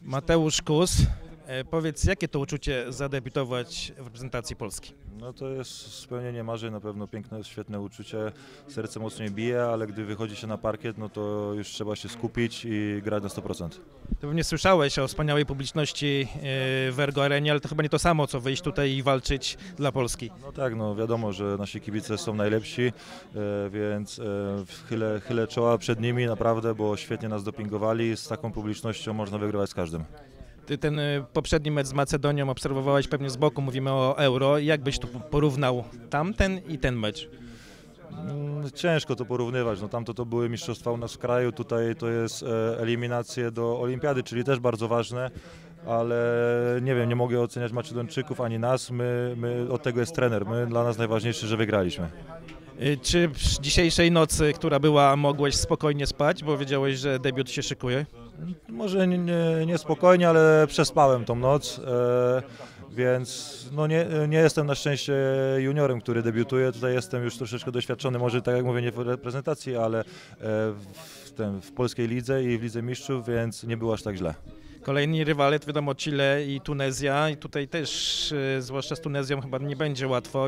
Mateusz Kus, powiedz, jakie to uczucie zadebiutować w reprezentacji Polski? No to jest spełnienie marzeń, na pewno piękne, świetne uczucie. Serce mocniej bije, ale gdy wychodzi się na parkiet, no to już trzeba się skupić i grać na 100%. Ty pewnie słyszałeś o wspaniałej publiczności e, w Ergo Arenie, ale to chyba nie to samo, co wyjść tutaj i walczyć dla Polski. No tak, no wiadomo, że nasi kibice są najlepsi, e, więc e, chylę, chylę czoła przed nimi naprawdę, bo świetnie nas dopingowali. Z taką publicznością można wygrywać z każdym. Ten e, poprzedni mecz z Macedonią obserwowałeś pewnie z boku, mówimy o Euro. Jak byś tu porównał tamten i ten mecz? Mm, Ciężko to porównywać. No, tamto to były mistrzostwa u nas w kraju, tutaj to jest e, eliminacje do olimpiady, czyli też bardzo ważne, ale nie wiem, nie mogę oceniać Macedończyków ani nas. My, my, od tego jest trener. My, dla nas najważniejsze, że wygraliśmy. E, Czy w dzisiejszej nocy, która była, mogłeś spokojnie spać, bo wiedziałeś, że debiut się szykuje? Może nie, nie, ale przespałem tą noc. E, więc no nie, nie jestem na szczęście juniorem, który debiutuje. Tutaj jestem już troszeczkę doświadczony, może tak jak mówię, nie w reprezentacji, ale e, w, w polskiej lidze i w Lidze Mistrzów, więc nie było aż tak źle. Kolejni rywale, to wiadomo, Chile i Tunezja i tutaj też, e, zwłaszcza z Tunezją chyba nie będzie łatwo.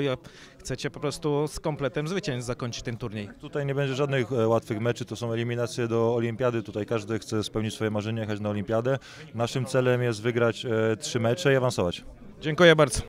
Chcecie po prostu z kompletem zwycięstw zakończyć ten turniej. Tutaj nie będzie żadnych e, łatwych meczy, to są eliminacje do olimpiady. Tutaj każdy chce spełnić swoje marzenie, jechać na olimpiadę. Naszym celem jest wygrać e, trzy mecze i awansować. Dziękuję bardzo.